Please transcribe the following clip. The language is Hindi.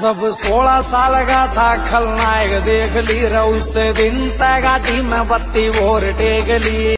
जब सोलह साल का था, खलनायक देख ली रे उस दिन तय गाड़ी में बत्ती और टेक ली।